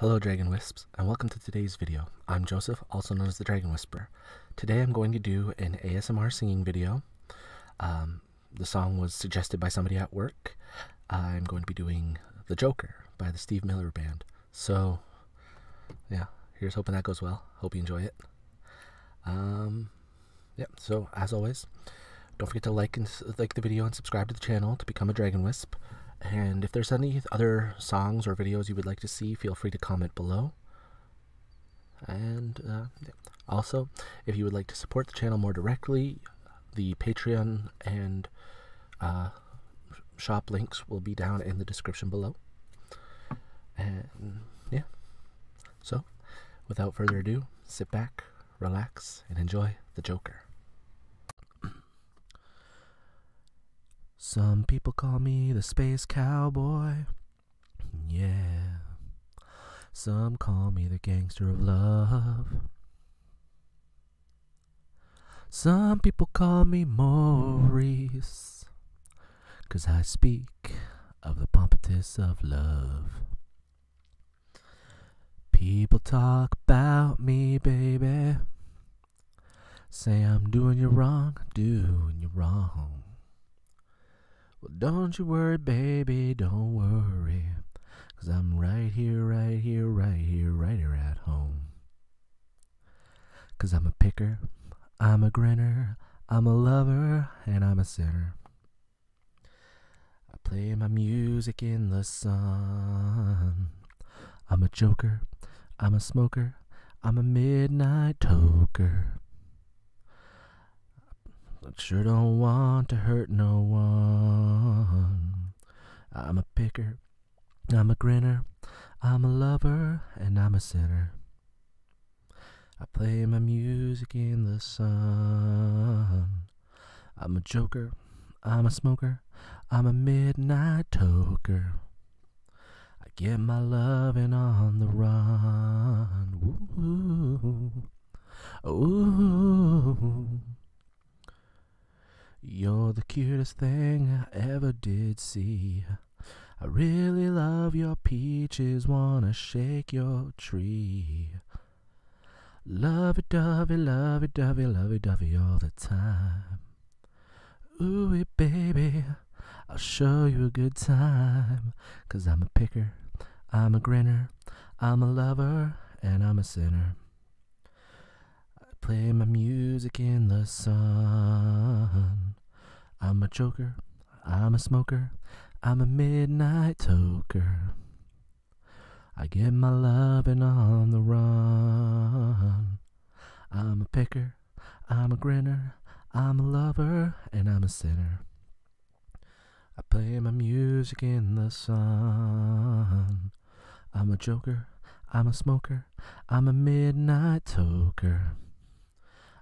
Hello Dragon Wisps, and welcome to today's video. I'm Joseph, also known as the Dragon Whisperer. Today I'm going to do an ASMR singing video. Um, the song was suggested by somebody at work. I'm going to be doing The Joker by the Steve Miller Band. So, yeah, here's hoping that goes well. Hope you enjoy it. Um, yeah, so as always, don't forget to like and like the video and subscribe to the channel to become a Dragon Wisp. And if there's any other songs or videos you would like to see, feel free to comment below. And uh, also, if you would like to support the channel more directly, the Patreon and uh, shop links will be down in the description below. And yeah, so without further ado, sit back, relax, and enjoy the Joker. Some people call me the space cowboy. Yeah. Some call me the gangster of love. Some people call me Maurice. Cause I speak of the pompatus of love. People talk about me, baby. Say I'm doing you wrong, doing you wrong. Well, don't you worry, baby, don't worry. Cause I'm right here, right here, right here, right here at home. Cause I'm a picker, I'm a grinner, I'm a lover, and I'm a sinner. I play my music in the sun. I'm a joker, I'm a smoker, I'm a midnight toker. Sure don't want to hurt no one. I'm a picker, I'm a grinner, I'm a lover, and I'm a sinner. I play my music in the sun. I'm a joker, I'm a smoker, I'm a midnight toker. I get my loving on the run. Ooh, ooh. You're the cutest thing I ever did see. I really love your peaches, wanna shake your tree. Lovey dovey, lovey dovey, lovey dovey all the time. Ooh, baby, I'll show you a good time. Cause I'm a picker, I'm a grinner, I'm a lover, and I'm a sinner. I play my music in the sun. I'm a joker, I'm a smoker, I'm a midnight toker. I get my loving on the run. I'm a picker, I'm a grinner, I'm a lover, and I'm a sinner. I play my music in the sun. I'm a joker, I'm a smoker, I'm a midnight toker.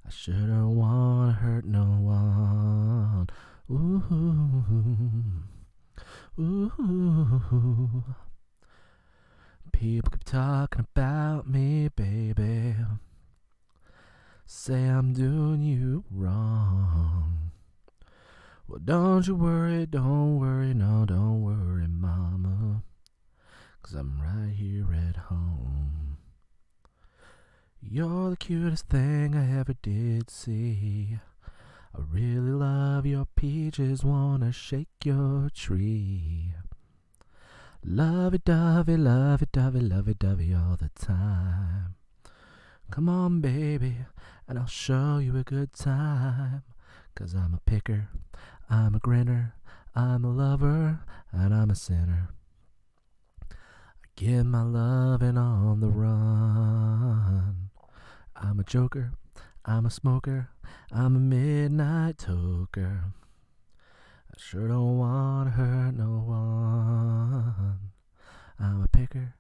I don't wanna hurt no one. Ooh, ooh. People keep talking about me, baby. Say I'm doing you wrong. Well, don't you worry, don't worry, no, don't worry, mama. Cause I'm right here at home. You're the cutest thing I ever did see. I really love your peaches, wanna shake your tree. Lovey dovey, lovey dovey, lovey dovey all the time. Come on, baby, and I'll show you a good time. Cause I'm a picker, I'm a grinner, I'm a lover, and I'm a sinner. I give my loving on the run. I'm a joker, I'm a smoker, I'm a midnight toker. I sure don't want to hurt no one. I'm a picker,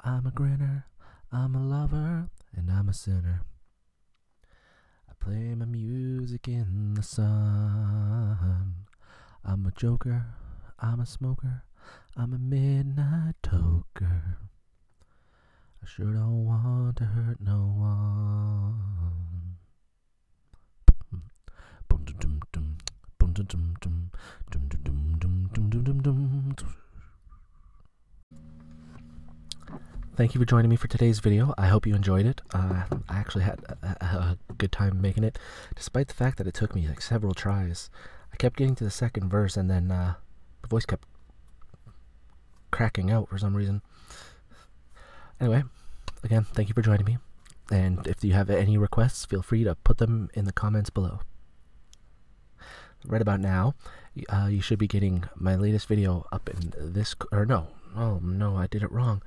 I'm a grinner, I'm a lover, and I'm a sinner. I play my music in the sun. I'm a joker, I'm a smoker, I'm a midnight toker. I sure don't want to hurt no one. Thank you for joining me for today's video. I hope you enjoyed it. Uh, I actually had a, a, good time making it, despite the fact that it took me like several tries. I kept getting to the second verse, and then uh, the voice kept cracking out for some reason. Anyway, again, thank you for joining me. And if you have any requests, feel free to put them in the comments below. Right about now, uh, you should be getting my latest video up in this, or no, oh no, I did it wrong.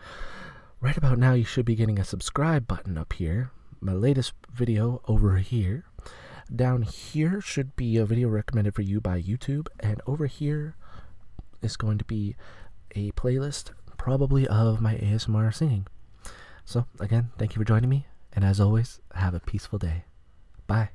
Right about now, you should be getting a subscribe button up here. My latest video over here. Down here should be a video recommended for you by YouTube, and over here is going to be a playlist, probably of my ASMR singing. So, again, thank you for joining me, and as always, have a peaceful day. Bye.